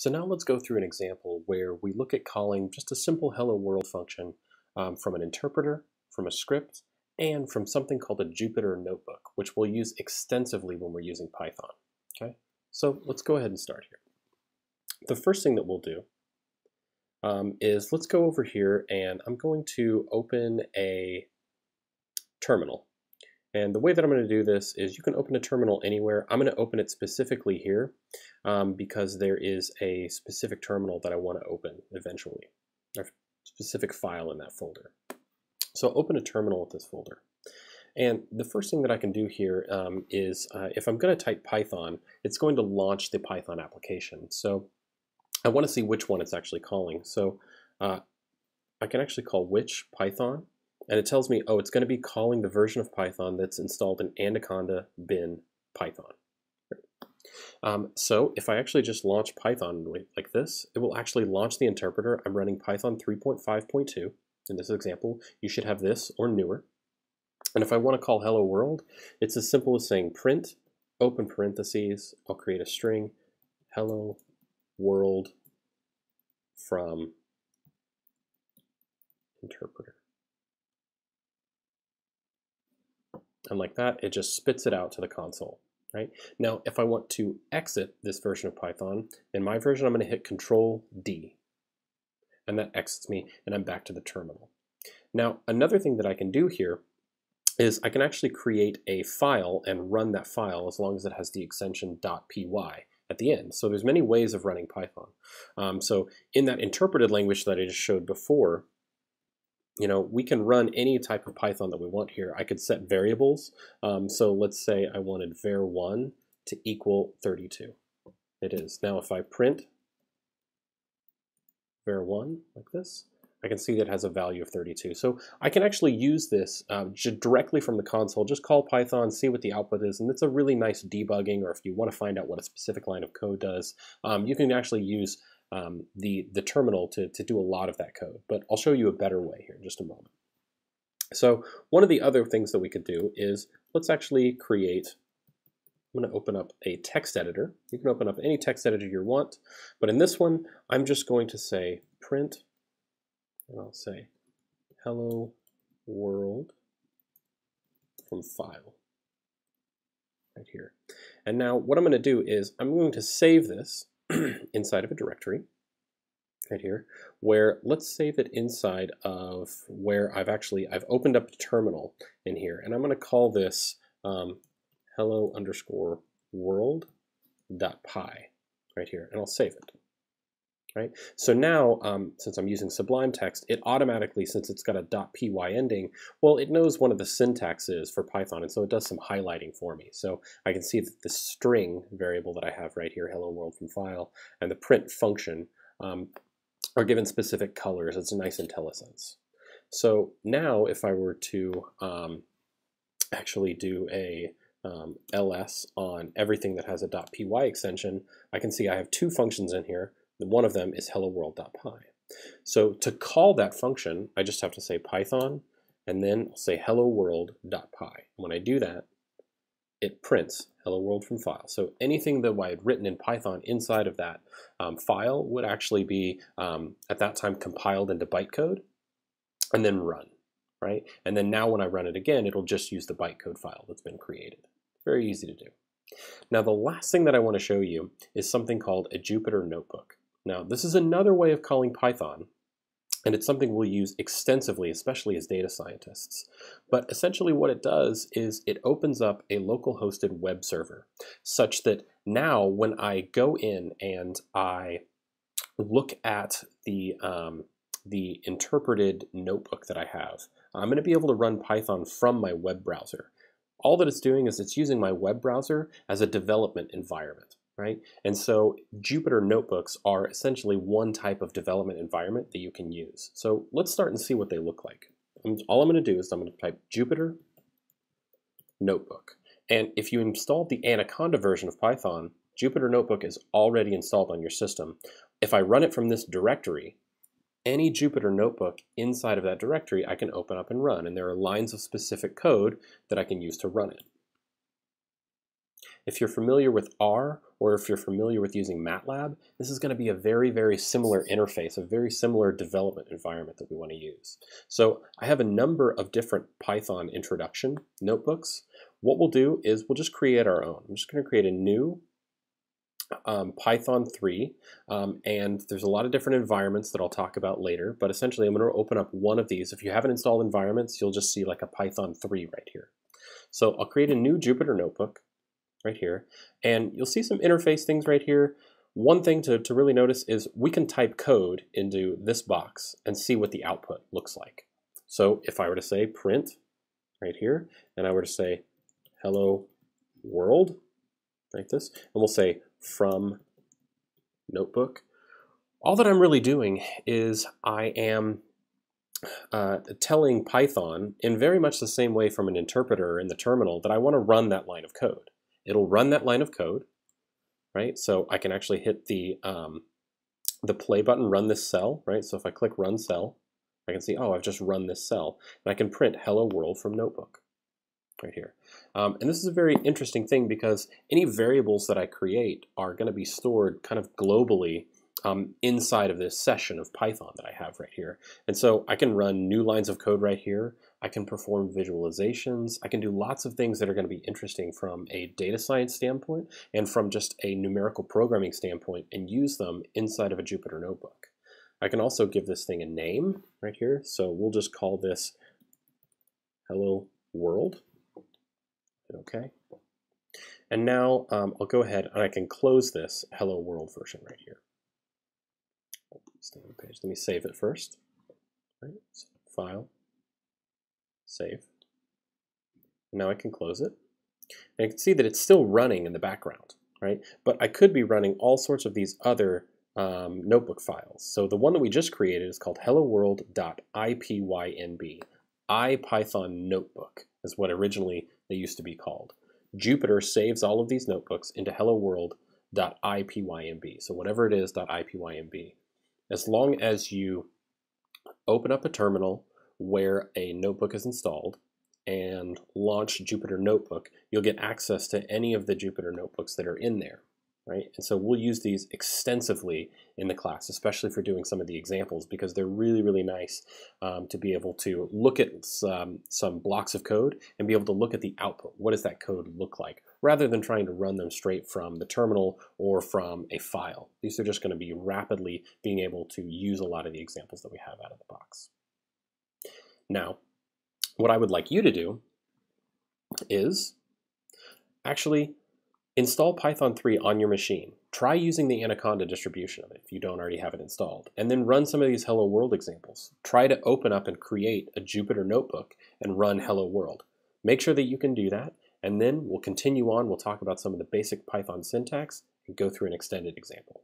So now let's go through an example where we look at calling just a simple hello world function um, from an interpreter, from a script, and from something called a Jupyter notebook, which we'll use extensively when we're using Python. Okay, so let's go ahead and start here. The first thing that we'll do um, is let's go over here and I'm going to open a terminal. And the way that I'm going to do this is you can open a terminal anywhere. I'm going to open it specifically here um, because there is a specific terminal that I want to open eventually, a specific file in that folder. So open a terminal with this folder. And the first thing that I can do here um, is uh, if I'm going to type Python, it's going to launch the Python application. So I want to see which one it's actually calling. So uh, I can actually call which Python and it tells me, oh, it's going to be calling the version of Python that's installed in Anaconda bin Python. Um, so if I actually just launch Python like this, it will actually launch the interpreter. I'm running Python 3.5.2. In this example, you should have this or newer. And if I want to call hello world, it's as simple as saying print, open parentheses, I'll create a string, hello world from interpreter. And like that, it just spits it out to the console. Right? Now, if I want to exit this version of Python, in my version, I'm going to hit Control D. And that exits me, and I'm back to the terminal. Now, another thing that I can do here is I can actually create a file and run that file as long as it has the extension .py at the end. So there's many ways of running Python. Um, so in that interpreted language that I just showed before, you know, we can run any type of Python that we want here. I could set variables. Um, so let's say I wanted var1 to equal 32. It is. Now if I print var1 like this, I can see that has a value of 32. So I can actually use this uh, directly from the console, just call Python, see what the output is, and it's a really nice debugging, or if you want to find out what a specific line of code does, um, you can actually use um, the, the terminal to, to do a lot of that code. But I'll show you a better way here in just a moment. So one of the other things that we could do is let's actually create, I'm going to open up a text editor. You can open up any text editor you want, but in this one, I'm just going to say print, and I'll say hello world from file right here. And now what I'm going to do is I'm going to save this inside of a directory right here where let's save it inside of where I've actually I've opened up a terminal in here and I'm going to call this um, hello underscore world dot py right here and I'll save it right? So now um, since I'm using Sublime Text it automatically since it's got a .py ending well it knows one of the syntaxes for Python and so it does some highlighting for me. So I can see that the string variable that I have right here hello world from file and the print function um, are given specific colors. It's a nice IntelliSense. So now if I were to um, actually do a um, ls on everything that has a .py extension I can see I have two functions in here one of them is hello world.py. So to call that function, I just have to say Python and then I'll say hello world.py. When I do that, it prints hello world from file. So anything that I had written in Python inside of that um, file would actually be um, at that time compiled into bytecode and then run, right? And then now when I run it again, it'll just use the bytecode file that's been created. Very easy to do. Now the last thing that I want to show you is something called a Jupyter Notebook. Now, this is another way of calling Python, and it's something we'll use extensively, especially as data scientists. But essentially what it does is it opens up a local hosted web server, such that now when I go in and I look at the, um, the interpreted notebook that I have, I'm going to be able to run Python from my web browser. All that it's doing is it's using my web browser as a development environment right? And so Jupyter notebooks are essentially one type of development environment that you can use. So let's start and see what they look like. all I'm going to do is I'm going to type Jupyter notebook. And if you installed the Anaconda version of Python, Jupyter Notebook is already installed on your system. If I run it from this directory, any Jupyter Notebook inside of that directory I can open up and run, and there are lines of specific code that I can use to run it. If you're familiar with R or if you're familiar with using MATLAB, this is going to be a very, very similar interface, a very similar development environment that we want to use. So I have a number of different Python introduction notebooks. What we'll do is we'll just create our own. I'm just going to create a new um, Python 3, um, and there's a lot of different environments that I'll talk about later, but essentially I'm going to open up one of these. If you haven't installed environments, you'll just see like a Python 3 right here. So I'll create a new Jupyter notebook right here, and you'll see some interface things right here. One thing to, to really notice is we can type code into this box and see what the output looks like. So if I were to say print right here, and I were to say hello world, like this, and we'll say from notebook, all that I'm really doing is I am uh, telling Python in very much the same way from an interpreter in the terminal that I want to run that line of code. It'll run that line of code, right? So I can actually hit the um, the play button, run this cell, right? So if I click run cell, I can see, oh, I've just run this cell. And I can print hello world from notebook right here. Um, and this is a very interesting thing because any variables that I create are going to be stored kind of globally um, inside of this session of Python that I have right here. And so I can run new lines of code right here. I can perform visualizations. I can do lots of things that are going to be interesting from a data science standpoint and from just a numerical programming standpoint and use them inside of a Jupyter notebook. I can also give this thing a name right here. So we'll just call this hello world. Okay. And now um, I'll go ahead and I can close this hello world version right here. Stay on page. Let me save it first. Right. So file, save. Now I can close it. And you can see that it's still running in the background, right? But I could be running all sorts of these other um, notebook files. So the one that we just created is called helloworld.ipynb. IPython notebook is what originally they used to be called. Jupyter saves all of these notebooks into helloworld.ipynb. So whatever it is, .ipynb. As long as you open up a terminal where a notebook is installed and launch Jupyter Notebook, you'll get access to any of the Jupyter notebooks that are in there right? And so we'll use these extensively in the class, especially for doing some of the examples because they're really, really nice um, to be able to look at some, some blocks of code and be able to look at the output. What does that code look like? Rather than trying to run them straight from the terminal or from a file. These are just going to be rapidly being able to use a lot of the examples that we have out of the box. Now, what I would like you to do is actually Install Python 3 on your machine. Try using the Anaconda distribution of it if you don't already have it installed, and then run some of these Hello World examples. Try to open up and create a Jupyter notebook and run Hello World. Make sure that you can do that, and then we'll continue on. We'll talk about some of the basic Python syntax and go through an extended example.